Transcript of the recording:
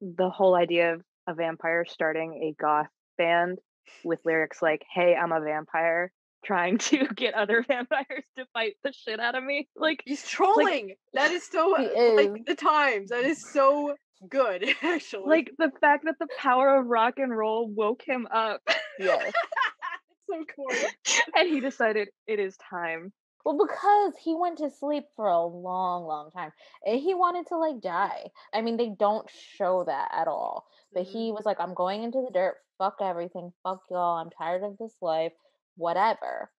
the whole idea of a vampire starting a goth band with lyrics like, "Hey, I'm a vampire," trying to get other vampires to fight the shit out of me. Like He's trolling. that is so uh, like the times. That is so good, actually. like the fact that the power of rock and roll woke him up it's so corny. and he decided it is time. Well, because he went to sleep for a long, long time. And he wanted to like die. I mean, they don't show that at all. But mm-hmm. he was like, I'm going into the dirt. Fuck everything. Fuck y'all. I'm tired of this life. Whatever.